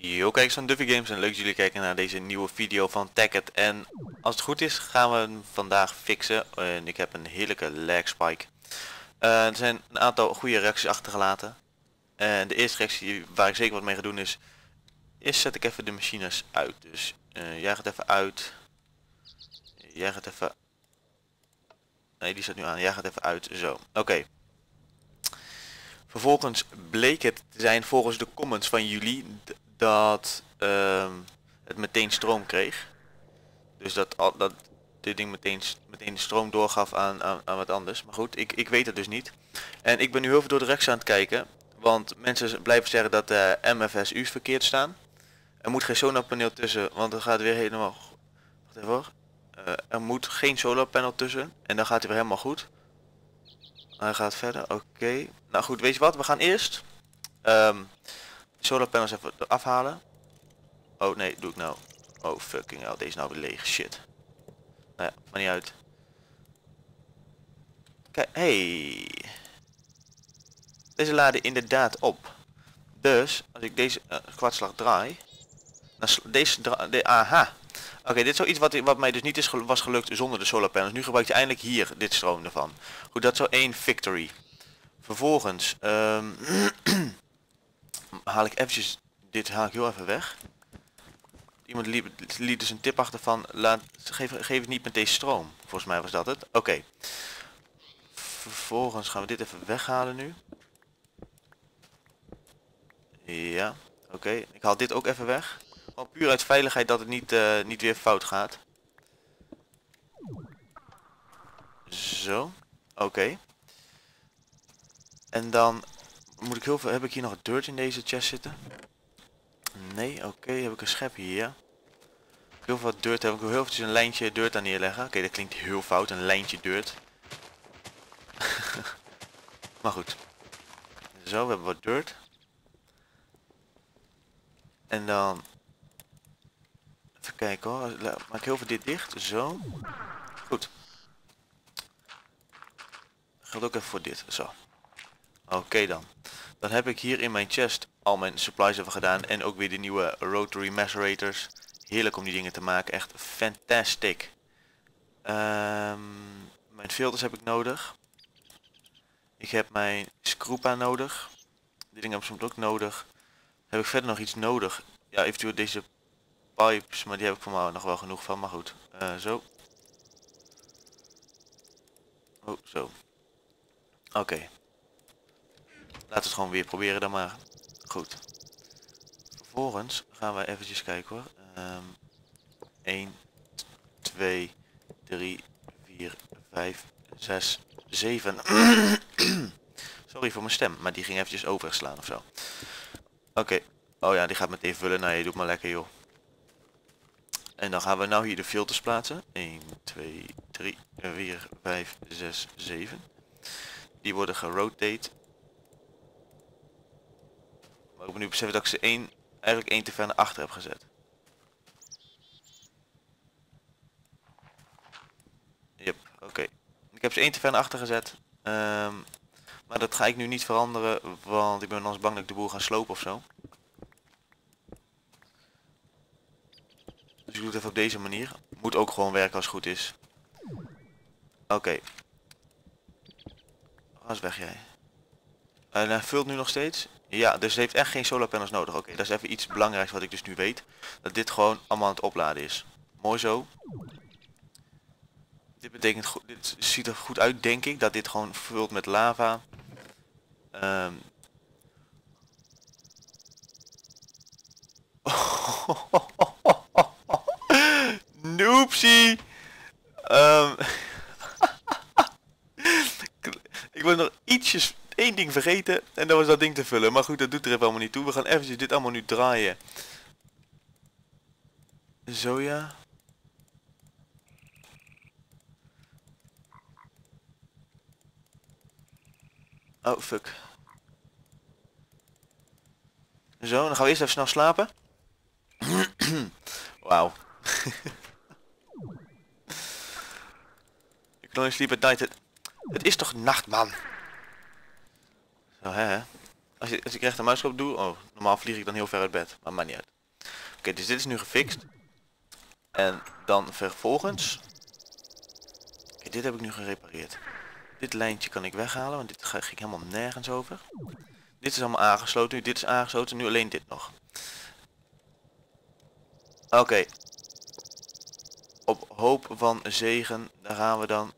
Yo kijkers van Duffy Games en leuk dat jullie kijken naar deze nieuwe video van Tacket. En als het goed is gaan we hem vandaag fixen. En ik heb een heerlijke lag spike. Eh, er zijn een aantal goede reacties achtergelaten. En de eerste reactie waar ik zeker wat mee ga doen is... Is zet ik even de machines uit. Dus eh, jij gaat even uit. Jij gaat even... Nee die staat nu aan. Jij gaat even uit. Zo. Oké. Vervolgens bleek het te zijn volgens de comments van jullie dat ehm, het meteen stroom kreeg. Dus dat, dat dit ding meteen, meteen de stroom doorgaf aan, aan, aan wat anders. Maar goed, ik, ik weet het dus niet. En ik ben nu heel veel door de rechts aan het kijken. Want mensen blijven zeggen dat de MFSU's verkeerd staan. Er moet geen zonnepaneel tussen, want dan gaat weer helemaal... Wacht even hoor. Uh, er moet geen solarpanel tussen. En dan gaat hij weer helemaal goed. Hij gaat verder, oké. Nou goed, weet je wat? We gaan eerst... Um, solar panels even afhalen. Oh nee, doe ik nou. Oh fucking hell, deze is nou weer leeg. Shit. Nou ja, maar niet uit. Kijk, hey. Deze laden inderdaad op. Dus, als ik deze uh, kwartslag draai. Dan deze dra de, aha. Oké, dit is zoiets wat, wat mij dus niet is was gelukt zonder de solar panels. Nu gebruik je eindelijk hier dit stroom ervan. Goed, dat zo één victory. Vervolgens, um, haal ik eventjes, dit haal ik heel even weg. Iemand liet, liet dus een tip achter van, laat, geef, geef het niet met deze stroom. Volgens mij was dat het. Oké. Vervolgens gaan we dit even weghalen nu. Ja, oké. Ik haal dit ook even weg. Gewoon puur uit veiligheid dat het niet, uh, niet weer fout gaat. Zo. Oké. En dan moet ik heel veel, heb ik hier nog dirt in deze chest zitten? Nee, oké, heb ik een schep hier. Heel veel dirt, heb ik heel eventjes een lijntje dirt aan neerleggen. Oké, dat klinkt heel fout, een lijntje dirt. maar goed. Zo, we hebben wat dirt. En dan... Even kijken hoor, maak heel veel dit dicht, zo. Goed. Geldt ook even voor dit, zo. Oké dan. Dan heb ik hier in mijn chest al mijn supplies even gedaan. En ook weer de nieuwe rotary macerators. Heerlijk om die dingen te maken. Echt fantastic. Um, mijn filters heb ik nodig. Ik heb mijn scrupa nodig. Die dingen heb ik soms ook nodig. Heb ik verder nog iets nodig? Ja, eventueel deze pipes. Maar die heb ik voor mij nog wel genoeg van. Maar goed. Uh, zo. Oh, zo. Oké. Laten we het gewoon weer proberen dan maar. Goed. Vervolgens gaan we eventjes kijken hoor. Um, 1, 2, 3, 4, 5, 6, 7. Sorry voor mijn stem, maar die ging eventjes overslaan of zo. Oké. Oh ja, die gaat meteen vullen. Nou, je doet maar lekker joh. En dan gaan we nou hier de filters plaatsen. 1, 2, 3, 4, 5, 6, 7. Die worden gerotate ik me nu beseffen dat ik ze één, eigenlijk één te ver naar achter heb gezet. Yep, oké. Ik heb ze één te ver naar achter gezet. Um, maar dat ga ik nu niet veranderen, want ik ben anders bang dat ik de boel ga slopen of zo. Dus ik doe het even op deze manier. Moet ook gewoon werken als het goed is. Oké. Okay. Weg jij. En hij vult nu nog steeds. Ja, dus het heeft echt geen solarpanels nodig. Oké, dat is even iets belangrijks wat ik dus nu weet. Dat dit gewoon allemaal aan het opladen is. Mooi zo. Dit betekent dit ziet er goed uit denk ik, dat dit gewoon vult met lava. Um. Noopsie! Um. ik wil nog ietsjes één ding vergeten en dat was dat ding te vullen. Maar goed, dat doet er even allemaal niet toe. We gaan eventjes dit allemaal nu draaien. Zo ja. Oh, fuck. Zo, dan gaan we eerst even snel slapen. Wauw. Ik kan sleep at night. Het is toch nacht, man? Zo, hè? Als, je, als ik muisknop doe, oh, normaal vlieg ik dan heel ver uit bed, maar maakt niet uit. Oké, dus dit is nu gefixt. En dan vervolgens... Oké, dit heb ik nu gerepareerd. Dit lijntje kan ik weghalen, want dit ik helemaal nergens over. Dit is allemaal aangesloten nu, dit is aangesloten, nu alleen dit nog. Oké. Op hoop van zegen, daar gaan we dan.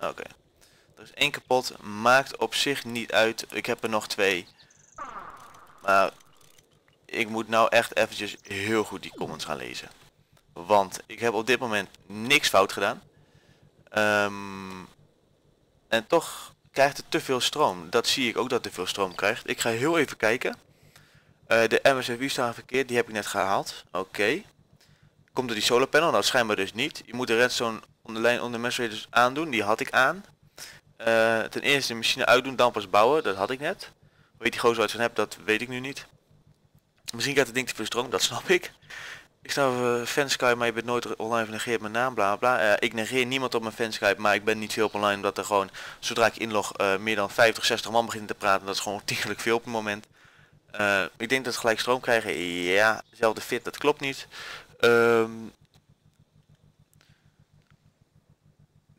Oké. Er is één kapot, maakt op zich niet uit. Ik heb er nog twee. Maar ik moet nou echt eventjes heel goed die comments gaan lezen. Want ik heb op dit moment niks fout gedaan. Ehm, en toch krijgt het te veel stroom. Dat zie ik ook dat te veel stroom krijgt. Ik ga heel even kijken. Uh, de MSFU staat verkeerd, die heb ik net gehaald. Oké. Komt er die solar panel? Nou schijnbaar dus niet. Je moet de redstone onderlijn onder dus aandoen, die had ik aan. Uh, ten eerste de machine uitdoen, dan pas bouwen, dat had ik net. Weet die gozer wat van heb, dat weet ik nu niet. Misschien gaat het ding te veel stroom, dat snap ik. Ik sta uh, fanskype, maar je bent nooit online negeert mijn naam, bla bla. Uh, ik negeer niemand op mijn fanskype, maar ik ben niet veel op online, omdat er gewoon, zodra ik inlog, meer dan 50, 60 man beginnen te praten. Dat is gewoon tiegelijk veel op het moment. Ik denk dat we gelijk stroom krijgen. Ja, dezelfde fit, dat klopt niet. Um,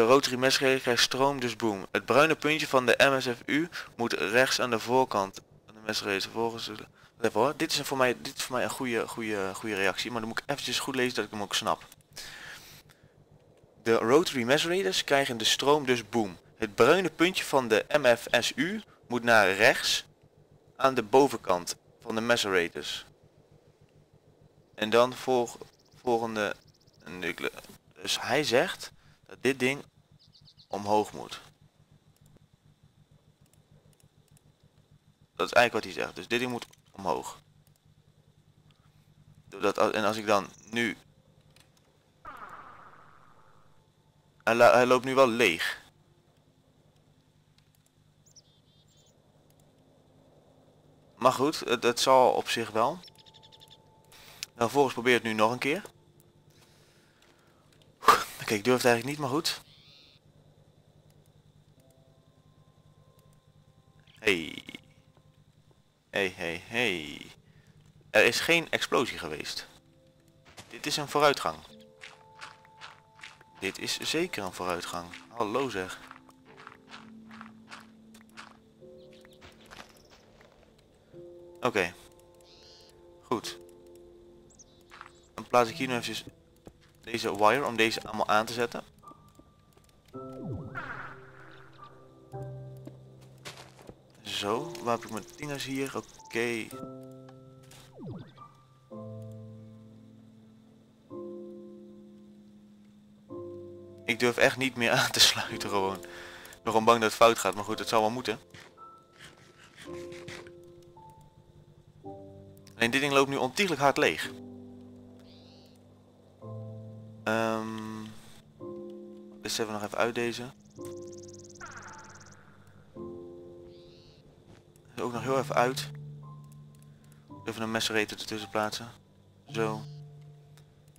de rotary mesgever krijgt stroom, dus boom. Het bruine puntje van de MSFU moet rechts aan de voorkant. Aan de mesgever volgens... Even hoor, dit is voor mij, dit is voor mij een goede, goede, goede reactie, maar dan moet ik eventjes goed lezen dat ik hem ook snap. De rotary mesurators krijgen de stroom dus boom. Het bruine puntje van de MFSU moet naar rechts aan de bovenkant van de mesurators. En dan volg, volgende... Dus hij zegt dat dit ding omhoog moet. Dat is eigenlijk wat hij zegt. Dus dit ding moet omhoog. Dat, en als ik dan nu... Hij, loopt nu wel leeg. Maar goed, het, het zal op zich wel. Nou, volgens probeer het nu nog een keer. Ik durf het eigenlijk niet, maar goed. Hey. Hey, hey, hey. Er is geen explosie geweest. Dit is een vooruitgang. Dit is zeker een vooruitgang. Hallo zeg. Oké. Goed. Dan plaats ik hier nu even deze wire om deze allemaal aan te zetten. Zo, waar heb ik mijn dingers hier? Oké. Ik durf echt niet meer aan te sluiten gewoon. Nog een bang dat het fout gaat, maar goed, het zal wel moeten. Alleen dit ding loopt nu ontiegelijk hard leeg. Dit zetten we nog even uit deze. Ook nog heel even uit. Even een messerator ertussen plaatsen. Zo.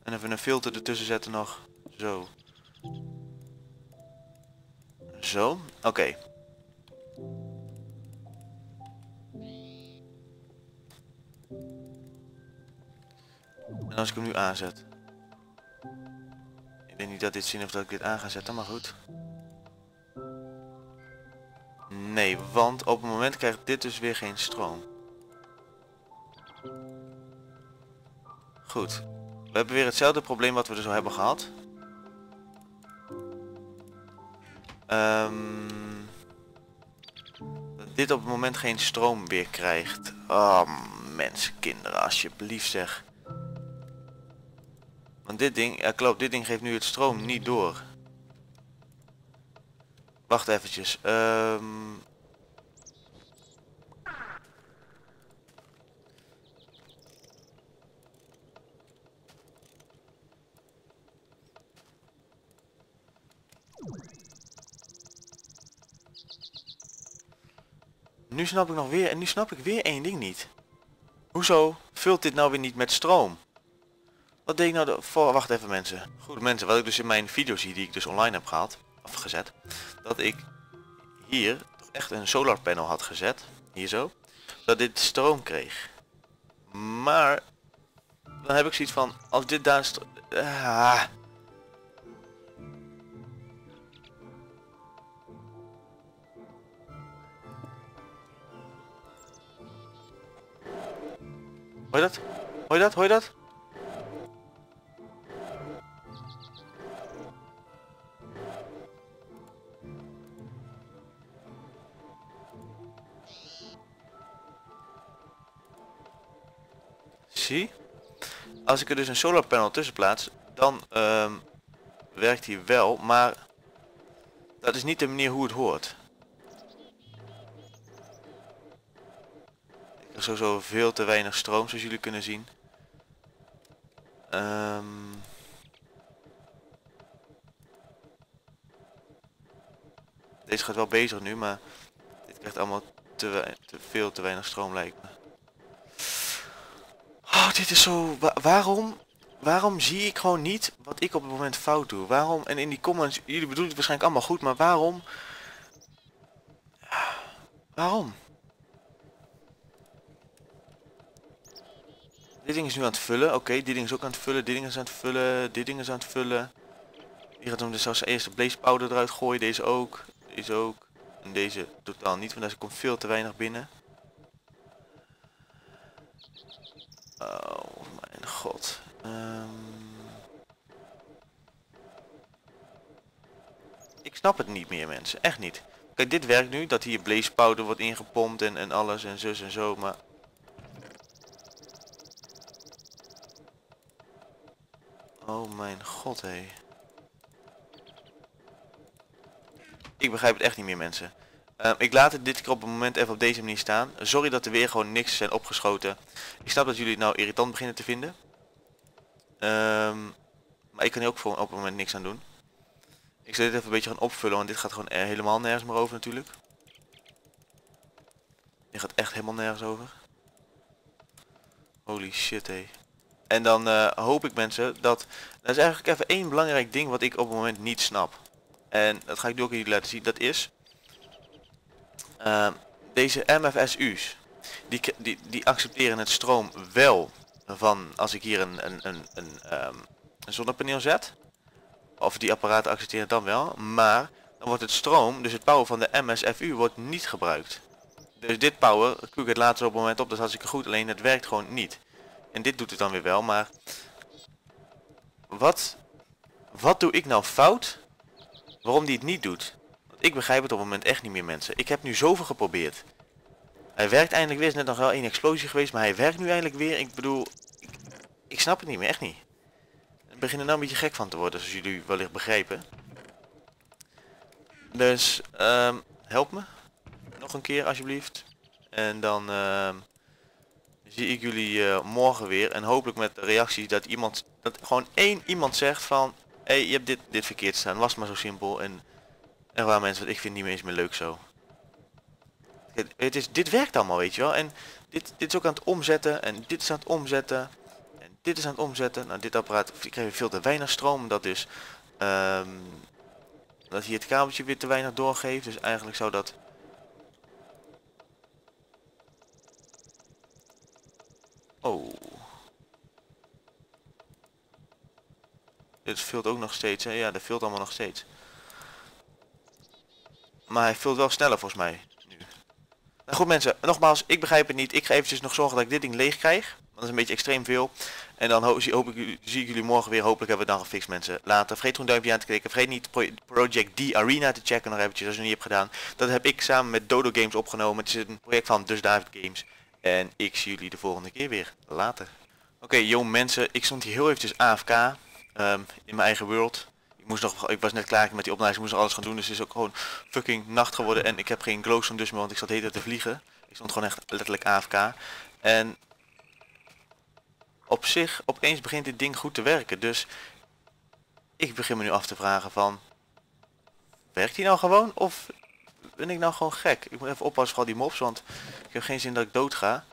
En even een filter ertussen zetten nog. Zo. Zo. Oké. En als ik hem nu aanzet. Weet niet dat dit zien of dat ik dit aan ga zetten, maar goed. Nee, want op het moment krijgt dit dus weer geen stroom. Goed. We hebben weer hetzelfde probleem wat we er zo hebben gehad. Um, dit op het moment geen stroom weer krijgt. Oh, mensen, kinderen, alsjeblieft zeg. Want dit ding, ja klopt, dit ding geeft nu het stroom niet door. Wacht eventjes. Um... Nu snap ik nog weer, en nu snap ik weer één ding niet. Hoezo vult dit nou weer niet met stroom? Wat deed ik nou voor, wacht even mensen. Goed mensen, wat ik dus in mijn video zie die ik dus online heb gehaald. gezet, dat ik hier toch echt een solar panel had gezet, hier zo, dat dit stroom kreeg. Maar dan heb ik zoiets van, als dit daar... Ah. Hoor je dat? Hoor je dat? Hoor je dat? Als ik er dus een solar panel tussen plaats, dan ehm, werkt hij wel, maar dat is niet de manier hoe het hoort. Ik heb sowieso veel te weinig stroom, zoals jullie kunnen zien. Ehm Deze gaat wel bezig nu, maar dit krijgt allemaal te, te veel te weinig stroom lijkt me. Oh, dit is zo... wa- waarom? Waarom zie ik gewoon niet wat ik op het moment fout doe? Waarom? En in die comments, jullie bedoelen het waarschijnlijk allemaal goed, maar waarom? Waarom? Dit ding is nu aan het vullen. Oké, dit ding is ook aan het vullen. Dit ding is aan het vullen. Dit ding is aan het vullen. Die gaat hem dus als eerste blaze powder eruit gooien. Deze ook. Deze ook. En deze totaal niet, want daar komt veel te weinig binnen. Oh mijn god. Ehm. Ik snap het niet meer mensen, echt niet. Kijk, dit werkt nu, dat hier blaze powder wordt ingepompt en, en alles en zus en zo, maar... Oh mijn god hé. Ik begrijp het echt niet meer mensen. Ehm, ik laat het dit keer op het moment even op deze manier staan. Sorry dat er weer gewoon niks zijn opgeschoten. Ik snap dat jullie het nou irritant beginnen te vinden. Ehm, maar ik kan hier ook voor op het moment niks aan doen. Ik zal dit even een beetje gaan opvullen, want dit gaat gewoon helemaal nergens meer over natuurlijk. Dit gaat echt helemaal nergens over. Holy shit hé. En dan eh, hoop ik mensen dat... Dat is eigenlijk even één belangrijk ding wat ik op het moment niet snap. En dat ga ik nu ook jullie laten zien. Dat is... ehm, deze MFSU's. Die, die, die accepteren het stroom wel van als ik hier een, een, een, een, ehm, een zonnepaneel zet. Of die apparaten accepteren dan wel. Maar dan wordt het stroom, dus het power van de MSFU, wordt niet gebruikt. Dus dit power koek ik het later op het moment op, dat is hartstikke goed. Alleen het werkt gewoon niet. En dit doet het dan weer wel, maar... Wat, wat doe ik nou fout? Waarom die het niet doet? Ik begrijp het op het moment echt niet meer mensen. Ik heb nu zoveel geprobeerd. Hij werkt eindelijk weer, is net nog wel één explosie geweest, maar hij werkt nu eindelijk weer. Ik bedoel, ik, ik snap het niet meer, echt niet. Ik begin er nou een beetje gek van te worden, zoals jullie wellicht begrijpen. Dus, ehm, help me. Nog een keer alsjeblieft. En dan ehm, zie ik jullie eh, morgen weer. En hopelijk met de reactie dat iemand, dat gewoon één iemand zegt van... Hé, hey, je hebt dit, dit verkeerd staan. Was maar zo simpel. En waren mensen, want ik vind het niet meer eens meer leuk zo. Het, het is, dit werkt allemaal, weet je wel. En dit, dit is ook aan het omzetten. En dit is aan het omzetten. En dit is aan het omzetten. Nou, dit apparaat krijg veel te weinig stroom. Dat ehm, dat hier het kabeltje weer te weinig doorgeeft. Dus eigenlijk zou dat... Oh. Dit vult ook nog steeds, hè? Ja, dat vult allemaal nog steeds. Maar hij vult wel sneller volgens mij. Nu. Nou goed mensen, nogmaals, ik begrijp het niet. Ik ga eventjes nog zorgen dat ik dit ding leeg krijg. Want dat is een beetje extreem veel. En dan ho zie, hoop ik, zie ik jullie morgen weer. Hopelijk hebben we het dan gefixt mensen. Later, vergeet gewoon duimpje aan te klikken. Vergeet niet Pro- Project D Arena te checken nog eventjes als je niet hebt gedaan. Dat heb ik samen met Dodo Games opgenomen. Het is een project van Dus David Games. En ik zie jullie de volgende keer weer. Later. Oké, yo mensen, ik stond hier heel eventjes AFK. ehm, in mijn eigen world. Moest nog, ik was net klaar met die opname, ik moest nog alles gaan doen. Dus het is ook gewoon fucking nacht geworden. En ik heb geen glowstone dus meer, want ik zat tijd te vliegen. Ik stond gewoon echt letterlijk AFK. En op zich, opeens begint dit ding goed te werken. Dus ik begin me nu af te vragen van... Werkt hij nou gewoon? Of ben ik nou gewoon gek? Ik moet even oppassen voor al die mobs, want ik heb geen zin dat ik dood ga.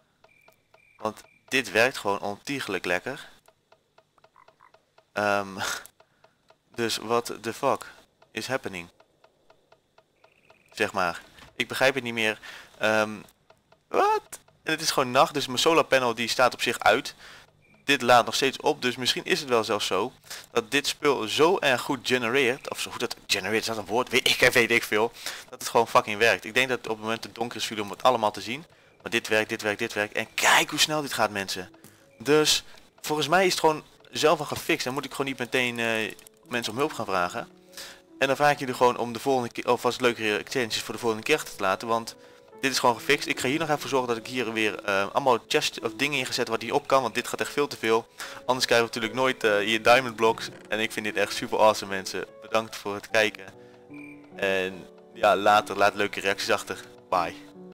Want dit werkt gewoon ontiegelijk lekker. Ehm, dus what the fuck is happening? zeg maar. Ik begrijp het niet meer. Ehm, wat? En het is gewoon nacht, dus mijn solar panel die staat op zich uit. Dit laat nog steeds op, dus misschien is het wel zelfs zo dat dit spul zo erg goed genereert, of zo goed dat genereert is dat een woord, weet ik, weet ik veel, dat het gewoon fucking werkt. Ik denk dat op het moment het donker is jullie om het allemaal te zien, maar dit werkt, dit werkt, dit werkt en kijk hoe snel dit gaat mensen. Dus volgens mij is het gewoon zelf al gefixt, dan moet ik gewoon niet meteen uh, mensen om hulp gaan vragen. En dan vraag ik jullie gewoon om de volgende keer, of als leuke exchanges voor de volgende keer te laten, want dit is gewoon gefixt. Ik ga hier nog even zorgen dat ik hier weer uh, allemaal chest of dingen ingezet wat hier op kan. Want dit gaat echt veel te veel. Anders krijgen we natuurlijk nooit uh, hier diamond blocks. En ik vind dit echt super awesome mensen. Bedankt voor het kijken. En ja, later laat leuke reacties achter. Bye.